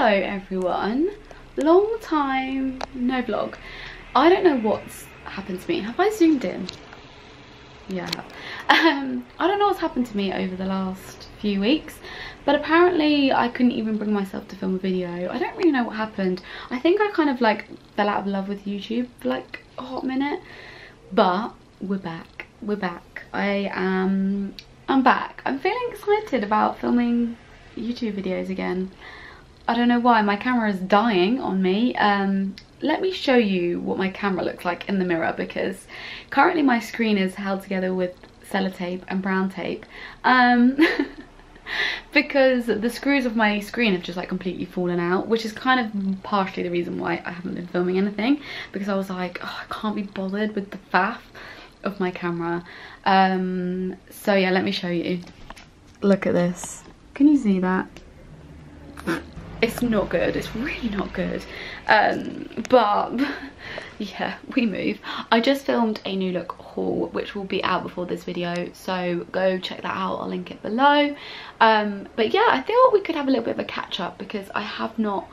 Hello everyone, long time no vlog. I don't know what's happened to me. Have I zoomed in? Yeah, um, I don't know what's happened to me over the last few weeks, but apparently I couldn't even bring myself to film a video. I don't really know what happened. I think I kind of like fell out of love with YouTube for like a hot minute, but we're back. We're back. I am, I'm back. I'm feeling excited about filming YouTube videos again. I don't know why, my camera is dying on me. Um, let me show you what my camera looks like in the mirror because currently my screen is held together with sellotape and brown tape. Um, because the screws of my screen have just like completely fallen out which is kind of partially the reason why I haven't been filming anything because I was like oh, I can't be bothered with the faff of my camera um, so yeah let me show you look at this can you see that it's not good it's really not good. Um, but yeah we move. I just filmed a new look haul which will be out before this video so go check that out i'll link it below. Um, but yeah i thought we could have a little bit of a catch up because i have not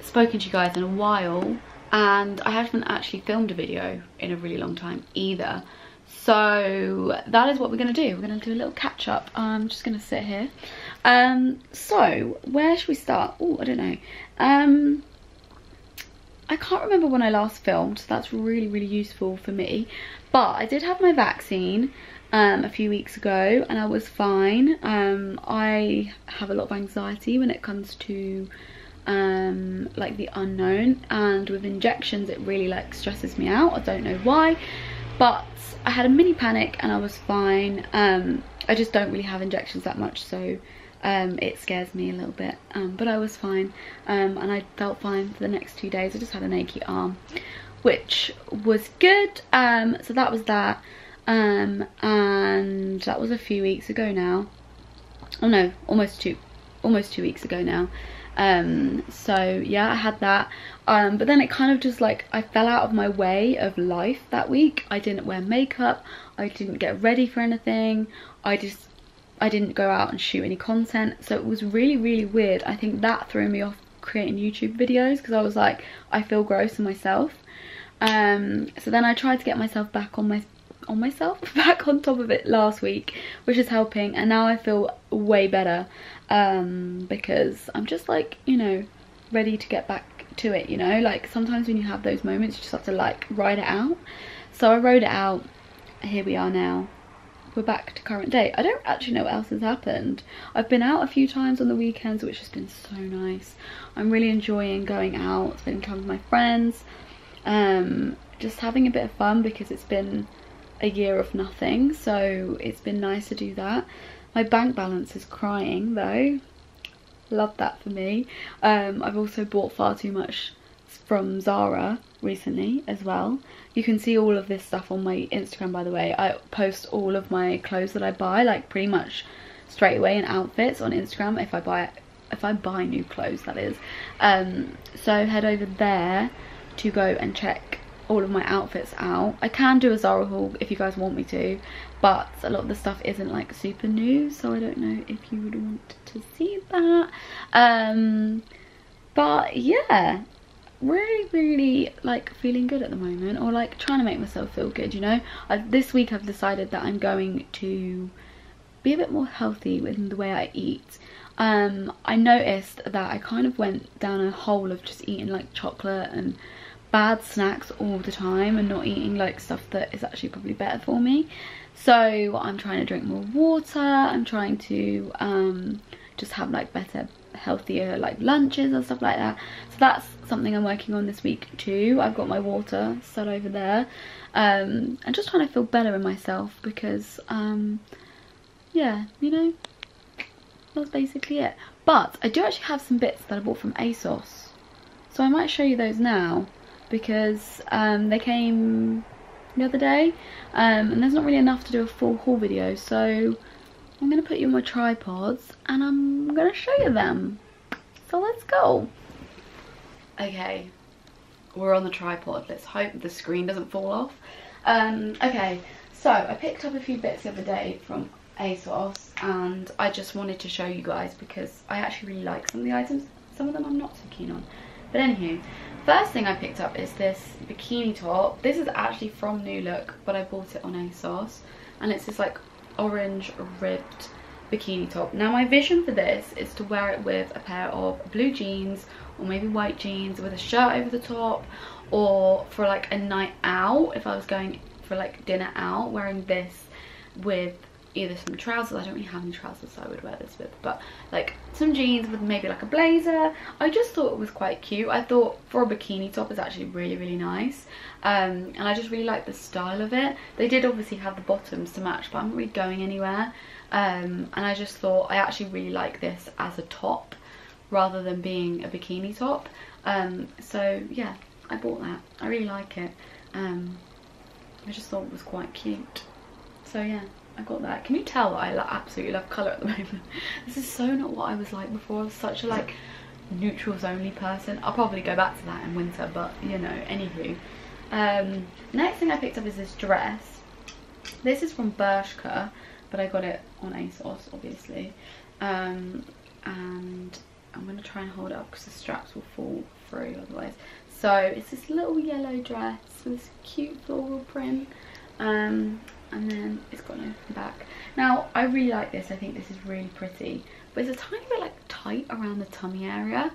spoken to you guys in a while and i haven't actually filmed a video in a really long time either so that is what we're gonna do we're gonna do a little catch up i'm just gonna sit here um, so where should we start? Oh, I don't know. Um, I can't remember when I last filmed, so that's really, really useful for me. But I did have my vaccine um, a few weeks ago and I was fine. Um, I have a lot of anxiety when it comes to um, like the unknown and with injections it really like stresses me out. I don't know why, but I had a mini panic and I was fine. Um, I just don't really have injections that much, so um, it scares me a little bit. Um, but I was fine. Um, and I felt fine for the next two days. I just had an achy arm which was good. Um, so that was that. Um, and that was a few weeks ago now. Oh no almost two almost two weeks ago now um, so yeah I had that. But then it kind of just like I fell out of my way of life that week. I didn't wear makeup. I didn't get ready for anything. I just I didn't go out and shoot any content. So it was really really weird. I think that threw me off creating YouTube videos because I was like I feel gross in myself. Um, so then I tried to get myself back on my on myself back on top of it last week which is helping. And now I feel way better um, because I'm just like you know ready to get back to it you know like sometimes when you have those moments you just have to like ride it out so I rode it out here we are now we're back to current day. I don't actually know what else has happened. I've been out a few times on the weekends, which has been so nice. I'm really enjoying going out, spending time with my friends, um, just having a bit of fun because it's been a year of nothing, so it's been nice to do that. My bank balance is crying though. Love that for me. Um, I've also bought far too much from Zara recently as well. You can see all of this stuff on my Instagram by the way. I post all of my clothes that I buy like pretty much straight away in outfits on Instagram if I buy if I buy new clothes that is. Um, so head over there to go and check all of my outfits out. I can do a Zara haul if you guys want me to, but a lot of the stuff isn't like super new, so I don't know if you would want to see that. Um, but yeah, really really like feeling good at the moment or like trying to make myself feel good you know I, this week I've decided that I'm going to be a bit more healthy with the way I eat um, I noticed that I kind of went down a hole of just eating like chocolate and bad snacks all the time and not eating like stuff that is actually probably better for me. So I'm trying to drink more water. I'm trying to um, just have like better healthier like lunches and stuff like that. So that's something I'm working on this week too. I've got my water set over there um, and just trying to feel better in myself because um, yeah you know that's basically it. But I do actually have some bits that I bought from ASOS. So I might show you those now because um, they came the other day um, and there's not really enough to do a full haul video so I'm going to put you on my tripods and I'm going to show you them. So let's go. Okay, we're on the tripod. Let's hope the screen doesn't fall off. Um, okay, so I picked up a few bits the other day from ASOS and I just wanted to show you guys because I actually really like some of the items some of them I'm not so keen on. But anywho, first thing I picked up is this bikini top. This is actually from New Look, but I bought it on ASOS. And it's this like orange ribbed bikini top. Now my vision for this is to wear it with a pair of blue jeans or maybe white jeans with a shirt over the top or for like a night out if I was going for like dinner out wearing this with either some trousers i don't really have any trousers so i would wear this with but like some jeans with maybe like a blazer. I just thought it was quite cute. I thought for a bikini top it's actually really really nice um, and i just really like the style of it. They did obviously have the bottoms to match but i'm not really going anywhere um, and i just thought i actually really like this as a top rather than being a bikini top um, so yeah i bought that. I really like it um, i just thought it was quite cute. So yeah I got that. Can you tell that I like, absolutely love colour at the moment? this is so not what I was like before. I was such a like neutrals only person. I'll probably go back to that in winter, but you know, anywho. Um, next thing I picked up is this dress. This is from Bershka, but I got it on ASOS, obviously. Um, and I'm going to try and hold it up because the straps will fall through otherwise. So it's this little yellow dress with this cute floral print. Um, and then it's got open back. Now, I really like this. I think this is really pretty. But it's a tiny bit like tight around the tummy area.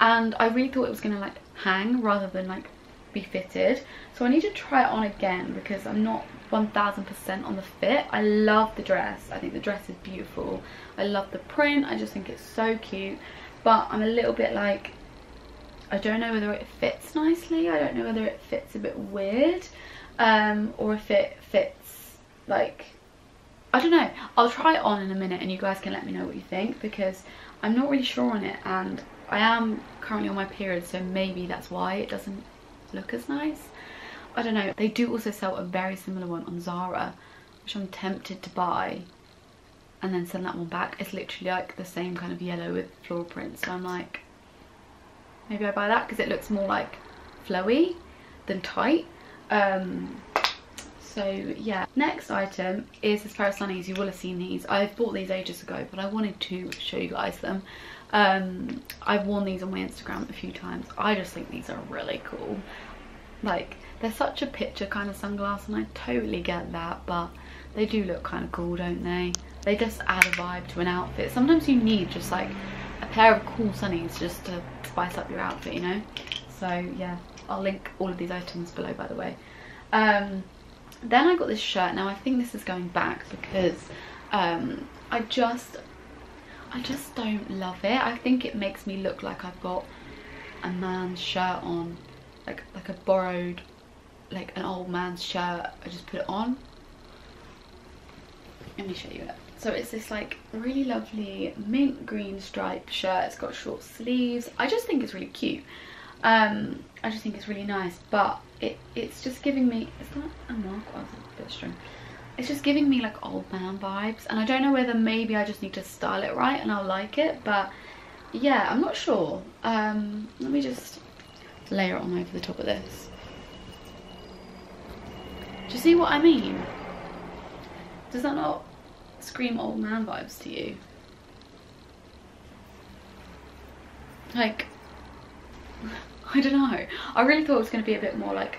And I really thought it was going to like hang rather than like be fitted. So I need to try it on again because I'm not 1000% on the fit. I love the dress. I think the dress is beautiful. I love the print. I just think it's so cute. But I'm a little bit like, I don't know whether it fits nicely. I don't know whether it fits a bit weird. Um, or if it fits like I don't know. I'll try it on in a minute and you guys can let me know what you think because I'm not really sure on it and I am currently on my period so maybe that's why it doesn't look as nice. I don't know. They do also sell a very similar one on Zara which I'm tempted to buy and then send that one back. It's literally like the same kind of yellow with floral print so I'm like maybe I buy that because it looks more like flowy than tight. Um, so yeah. Next item is this pair of sunnies you will have seen these. I've bought these ages ago but i wanted to show you guys them. Um, i've worn these on my instagram a few times. I just think these are really cool. Like they're such a picture kind of sunglass and i totally get that but they do look kind of cool don't they? They just add a vibe to an outfit. Sometimes you need just like a pair of cool sunnies just to spice up your outfit you know? So yeah. I'll link all of these items below by the way. Um, then I got this shirt. Now I think this is going back because um, I just, I just don't love it. I think it makes me look like I've got a man's shirt on, like like a borrowed, like an old man's shirt. I just put it on. Let me show you it. So it's this like really lovely mint green striped shirt. It's got short sleeves. I just think it's really cute. Um, I just think it's really nice, but it, it's just giving me, is that a mark? Oh, it's a bit string. It's just giving me like old man vibes, and I don't know whether maybe I just need to style it right and I'll like it, but yeah, I'm not sure. Um, let me just layer it on over the top of this. Do you see what I mean? Does that not scream old man vibes to you? Like, I don't know. I really thought it was going to be a bit more like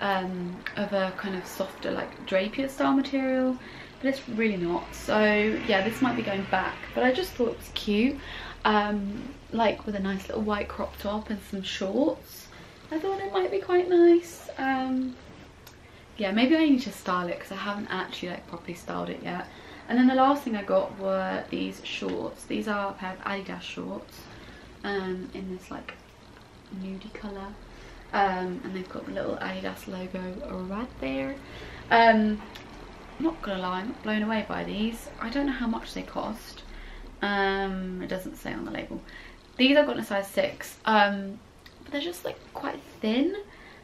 um, of a kind of softer like drapier style material but it's really not. So yeah this might be going back but I just thought it was cute. Um, like with a nice little white crop top and some shorts. I thought it might be quite nice. Um, yeah maybe I need to style it because I haven't actually like properly styled it yet. And then the last thing I got were these shorts. These are a pair of Adidas shorts um, in this like nudie colour. Um, and they've got little Adidas logo right there. Um, not gonna lie I'm not blown away by these. I don't know how much they cost. Um, it doesn't say on the label. These I've got in a size 6 um, but they're just like quite thin.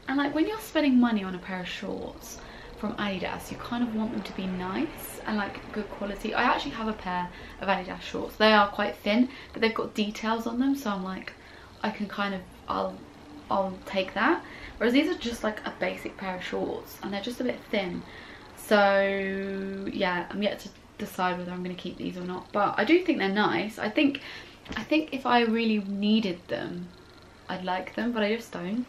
And like when you're spending money on a pair of shorts from Adidas you kind of want them to be nice and like good quality. I actually have a pair of Adidas shorts. They are quite thin but they've got details on them. So I'm like I can kind of I'll I'll take that whereas these are just like a basic pair of shorts and they're just a bit thin so yeah I'm yet to decide whether I'm going to keep these or not but I do think they're nice I think I think if I really needed them, I'd like them, but I just don't.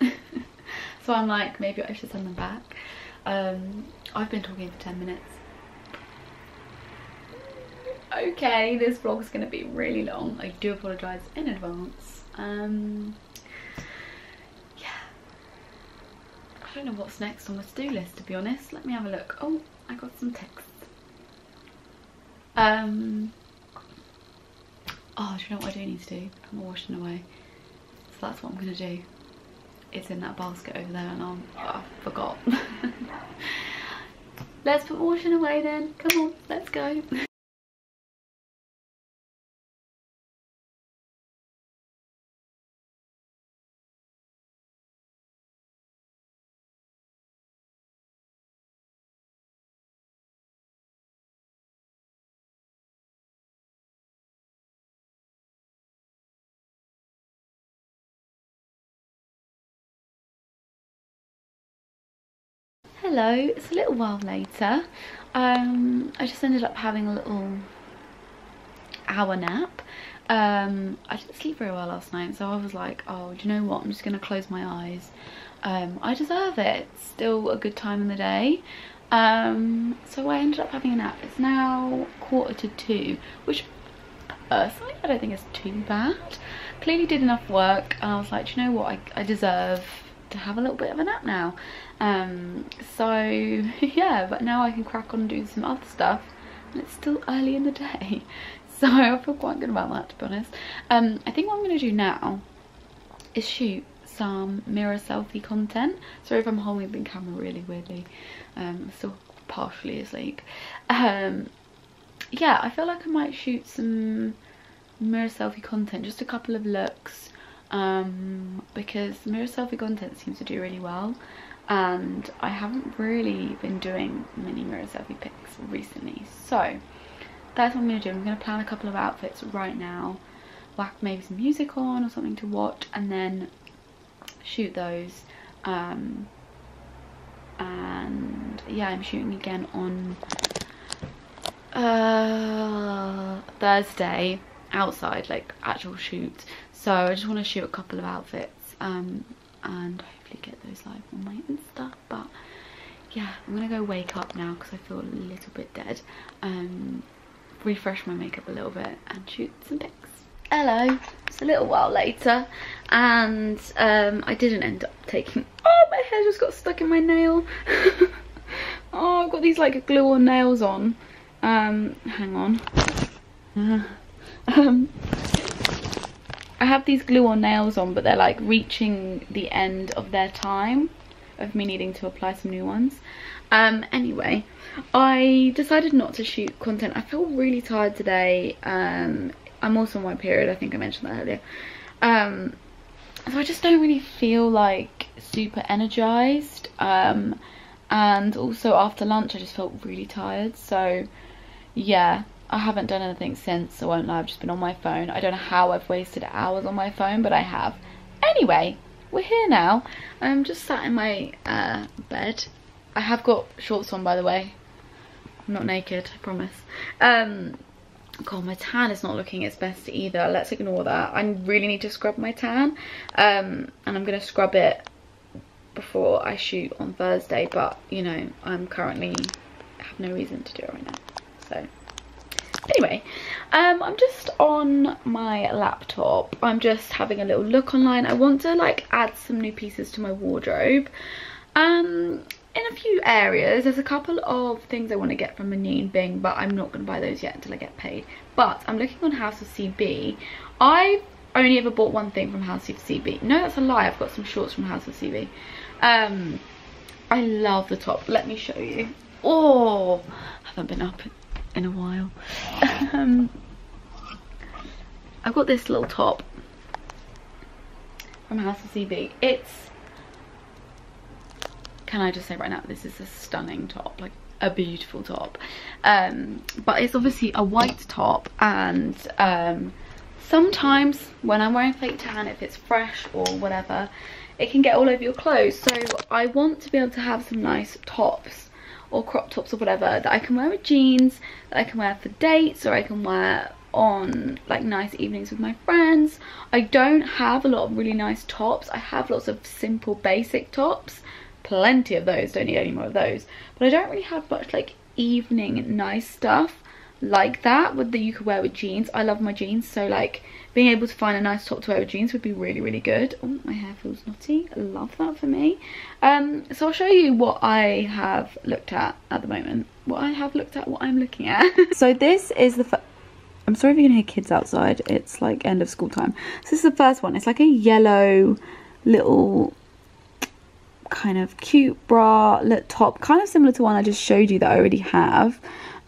so I'm like, maybe I should send them back. Um, I've been talking for 10 minutes. Okay, this vlog's going to be really long. I do apologise in advance. Um, yeah. I don't know what's next on the to-do list, to be honest. Let me have a look. Oh, I got some texts. Um, oh, do you know what I do need to do? My washing away. So that's what I'm going to do. It's in that basket over there and I'm, oh, I forgot. let's put washing away then. Come on, let's go. hello it's a little while later. Um, i just ended up having a little hour nap. Um, i didn't sleep very well last night so i was like oh do you know what? I'm just gonna close my eyes. Um, i deserve it. It's still a good time in the day. Um, so i ended up having a nap. It's now quarter to two which personally i don't think it's too bad. Clearly did enough work and i was like do you know what? I, I deserve to have a little bit of a nap now. Um, so yeah but now I can crack on and do some other stuff and it's still early in the day. So I feel quite good about that to be honest. Um, I think what I'm going to do now is shoot some mirror selfie content. Sorry if I'm holding the camera really weirdly. Um, still partially asleep. Um, yeah I feel like I might shoot some mirror selfie content just a couple of looks um, because mirror selfie content seems to do really well and I haven't really been doing many mirror selfie pics recently. So that's what I'm going to do. I'm going to plan a couple of outfits right now. Whack maybe some music on or something to watch and then shoot those um, and yeah I'm shooting again on uh, Thursday outside like actual shoots so I just want to shoot a couple of outfits um, and hopefully get those live on my Insta. But yeah, I'm going to go wake up now because I feel a little bit dead. Um, refresh my makeup a little bit and shoot some pics. Hello, it's a little while later and um, I didn't end up taking... Oh, my hair just got stuck in my nail. oh, I've got these like glue-on nails on. Um, hang on. Uh, um, I have these glue-on nails on, but they're like reaching the end of their time of me needing to apply some new ones. Um, anyway, I decided not to shoot content. I feel really tired today. Um, I'm also on my period. I think I mentioned that earlier. Um, so I just don't really feel like super energized. Um, and also after lunch, I just felt really tired. So yeah, I haven't done anything since, I won't lie, I've just been on my phone. I don't know how I've wasted hours on my phone, but I have. Anyway, we're here now. I'm just sat in my uh, bed. I have got shorts on, by the way. I'm not naked, I promise. Um, God, my tan is not looking its best either. Let's ignore that. I really need to scrub my tan. Um, and I'm going to scrub it before I shoot on Thursday. But, you know, I'm currently have no reason to do it right now. So anyway um, i'm just on my laptop. I'm just having a little look online. I want to like add some new pieces to my wardrobe. Um in a few areas there's a couple of things i want to get from Anine Bing but i'm not going to buy those yet until i get paid. But i'm looking on house of cb i've only ever bought one thing from house of cb no that's a lie. I've got some shorts from house of cb um i love the top. Let me show you. Oh I haven't been up in a while. um, I've got this little top from House of CB. It's, can I just say right now, this is a stunning top, like a beautiful top. Um, but it's obviously a white top and um, sometimes when I'm wearing fake tan, if it's fresh or whatever, it can get all over your clothes. So I want to be able to have some nice tops or crop tops or whatever that I can wear with jeans, that I can wear for dates or I can wear on like nice evenings with my friends. I don't have a lot of really nice tops. I have lots of simple basic tops. Plenty of those, don't need any more of those. But I don't really have much like evening nice stuff like that with that you could wear with jeans. I love my jeans so like being able to find a nice top to wear with jeans would be really really good. Oh my hair feels knotty. I love that for me. Um, so I'll show you what I have looked at at the moment. What I have looked at, what I'm looking at. so this is the I'm sorry if you can hear kids outside. It's like end of school time. So this is the first one. It's like a yellow little kind of cute bra top. Kind of similar to one I just showed you that I already have.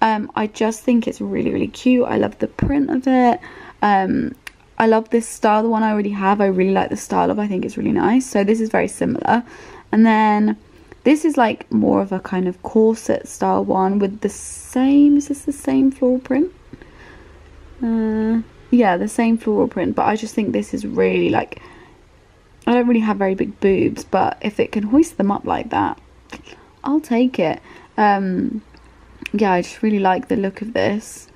Um, I just think it's really, really cute. I love the print of it. Um, I love this style, the one I already have. I really like the style of I think it's really nice. So this is very similar. And then this is like more of a kind of corset style one with the same, is this the same floral print? Uh, yeah, the same floral print, but I just think this is really like, I don't really have very big boobs, but if it can hoist them up like that, I'll take it. Um, yeah, I just really like the look of this.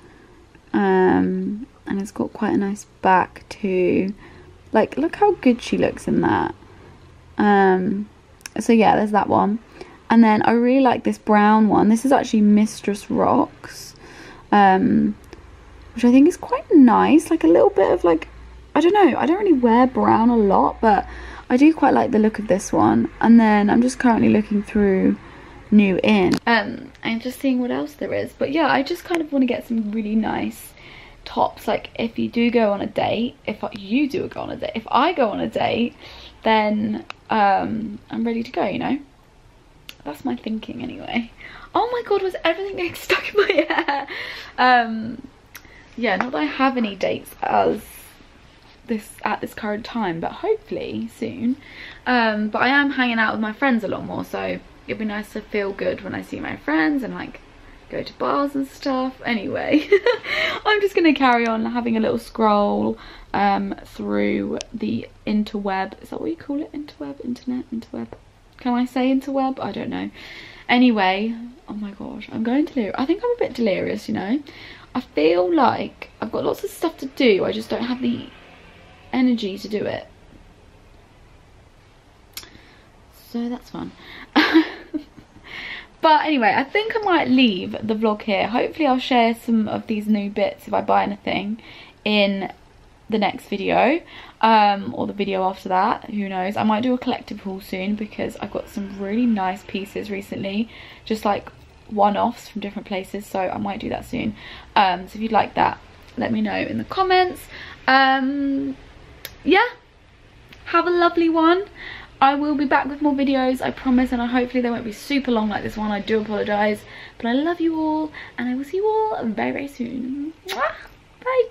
Um, and it's got quite a nice back too. Like, look how good she looks in that. Um, so yeah, there's that one. And then I really like this brown one. This is actually Mistress Rocks. Um, which I think is quite nice. Like a little bit of like, I don't know, I don't really wear brown a lot, but I do quite like the look of this one. And then I'm just currently looking through new in. Um, and just seeing what else there is. But yeah, I just kind of want to get some really nice tops. Like if you do go on a date, if you do go on a date, if I go on a date, then um, I'm ready to go, you know? That's my thinking anyway. Oh my god, was everything getting stuck in my hair? Um, yeah, not that I have any dates as this at this current time, but hopefully soon. Um, but I am hanging out with my friends a lot more, so it'd be nice to feel good when I see my friends and like go to bars and stuff. Anyway, I'm just going to carry on having a little scroll um, through the interweb. Is that what you call it? Interweb? Internet? Interweb? Can I say interweb? I don't know. Anyway, oh my gosh, I'm going delirious. I think I'm a bit delirious, you know. I feel like I've got lots of stuff to do. I just don't have the energy to do it. So that's fun. but anyway, I think I might leave the vlog here. Hopefully I'll share some of these new bits if I buy anything in the next video um, or the video after that who knows. I might do a collective haul soon because i've got some really nice pieces recently just like one-offs from different places so I might do that soon. Um, so if you'd like that let me know in the comments. Um, yeah have a lovely one I will be back with more videos I promise and I hopefully they won't be super long like this one I do apologize. But I love you all and I will see you all very very soon. Bye